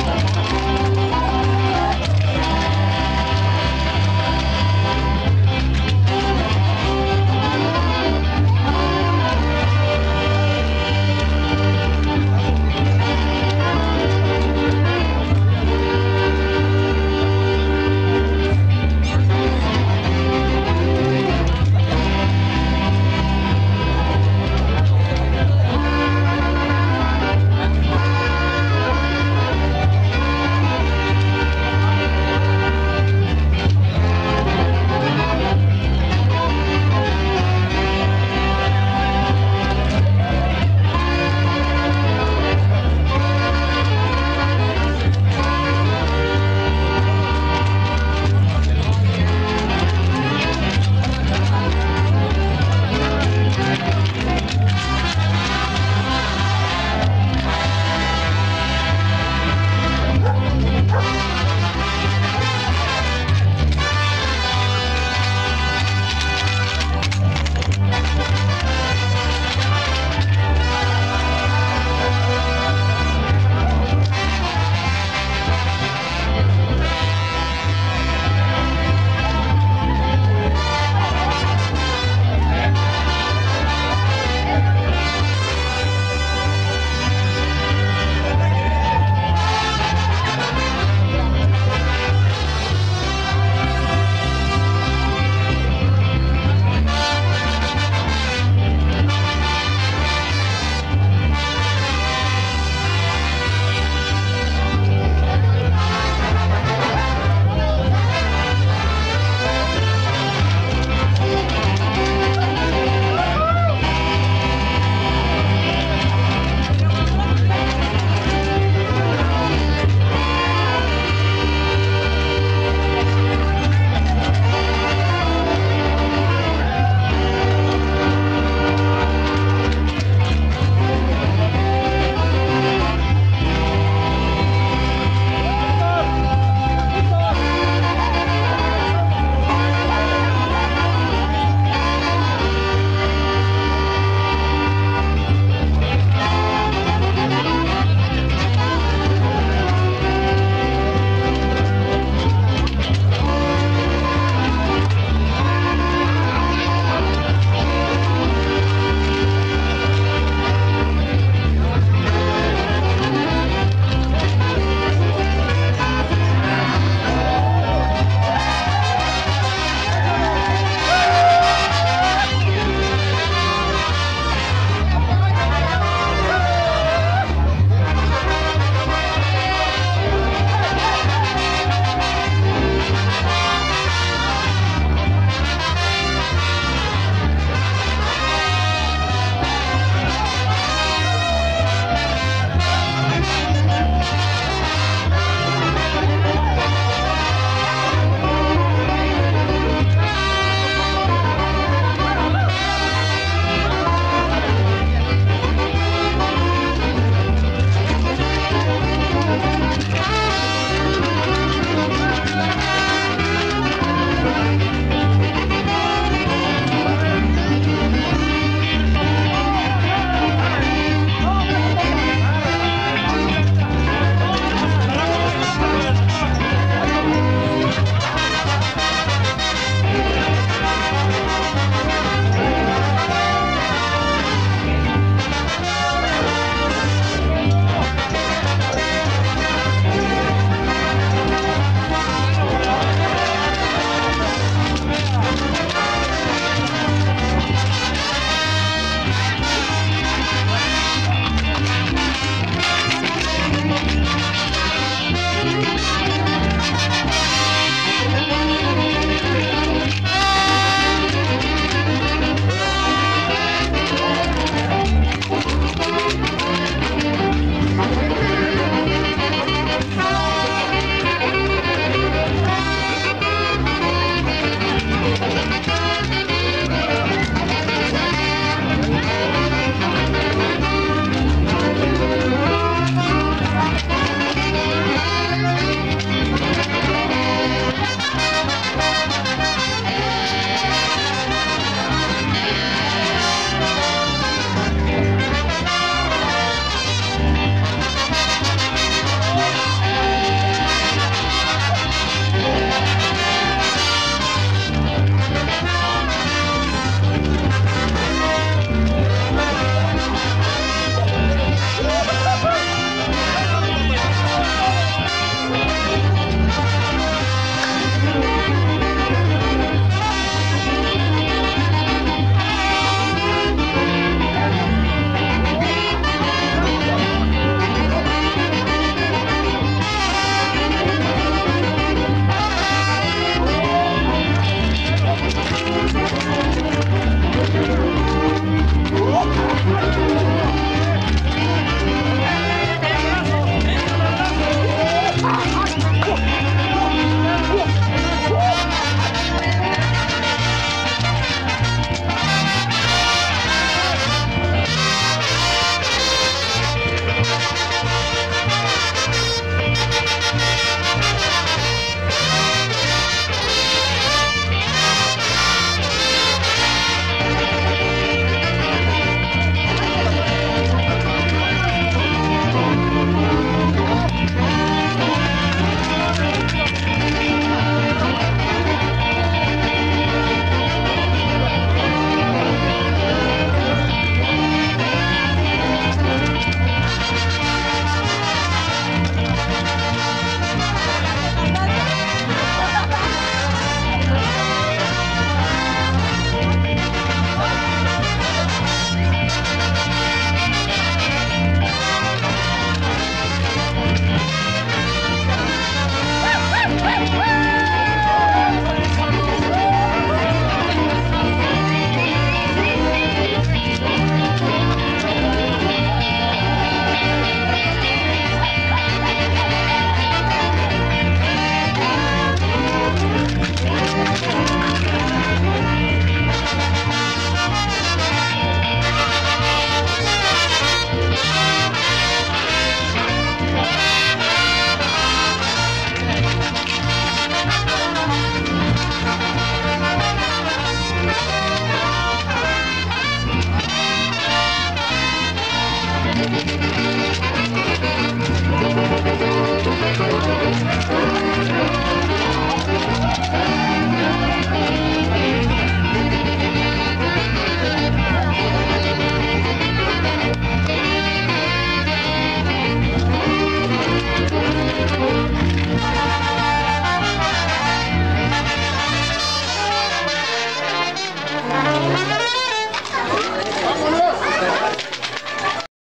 Música